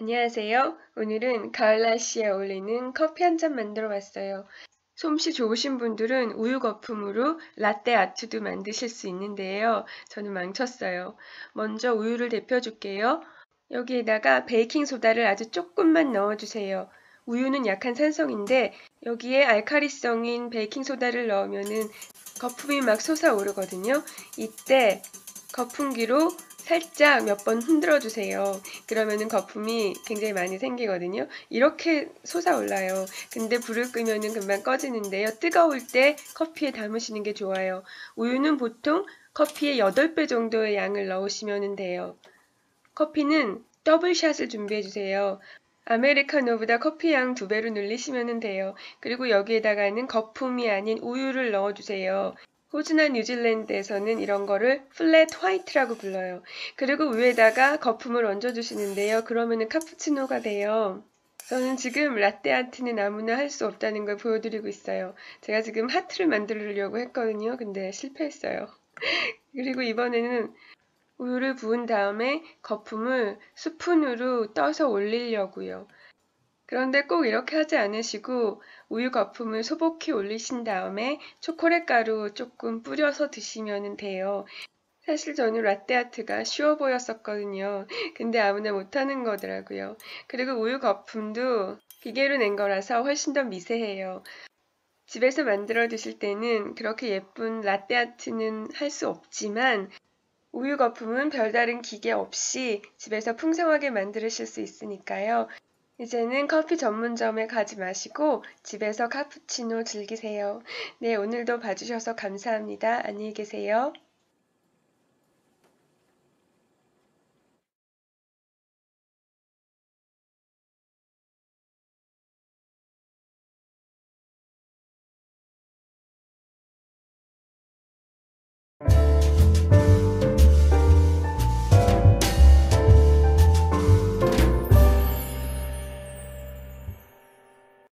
안녕하세요. 오늘은 가을 날씨에 어울리는 커피 한 잔 만들어 봤어요. 솜씨 좋으신 분들은 우유 거품으로 라떼 아트도 만드실 수 있는데요. 저는 망쳤어요. 먼저 우유를 데펴줄게요. 여기에다가 베이킹 소다를 아주 조금만 넣어주세요. 우유는 약한 산성인데 여기에 알카리성인 베이킹 소다를 넣으면은 거품이 막 솟아오르거든요. 이때 거품기로 살짝 몇 번 흔들어 주세요. 그러면은 거품이 굉장히 많이 생기거든요. 이렇게 솟아올라요. 근데 불을 끄면은 금방 꺼지는데요. 뜨거울 때 커피에 담으시는 게 좋아요. 우유는 보통 커피의 8배 정도의 양을 넣으시면 돼요. 커피는 더블샷을 준비해 주세요. 아메리카노보다 커피 양두 배로 늘리시면 돼요. 그리고 여기에다가는 거품이 아닌 우유를 넣어주세요. 호주나 뉴질랜드에서는 이런 거를 플랫 화이트라고 불러요. 그리고 위에다가 거품을 얹어주시는데요. 그러면은 카푸치노가 돼요. 저는 지금 라떼 아트는 아무나 할 수 없다는 걸 보여드리고 있어요. 제가 지금 하트를 만들려고 했거든요. 근데 실패했어요. 그리고 이번에는 우유를 부은 다음에 거품을 스푼으로 떠서 올리려고요. 그런데 꼭 이렇게 하지 않으시고 우유 거품을 소복히 올리신 다음에 초콜릿 가루 조금 뿌려서 드시면 돼요. 사실 저는 라떼아트가 쉬워 보였었거든요. 근데 아무나 못하는 거더라고요. 그리고 우유 거품도 기계로 낸 거라서 훨씬 더 미세해요. 집에서 만들어 드실 때는 그렇게 예쁜 라떼아트는 할 수 없지만 우유 거품은 별다른 기계 없이 집에서 풍성하게 만드실 수 있으니까요. 이제는 커피 전문점에 가지 마시고 집에서 카푸치노 즐기세요. 네, 오늘도 봐주셔서 감사합니다. 안녕히 계세요.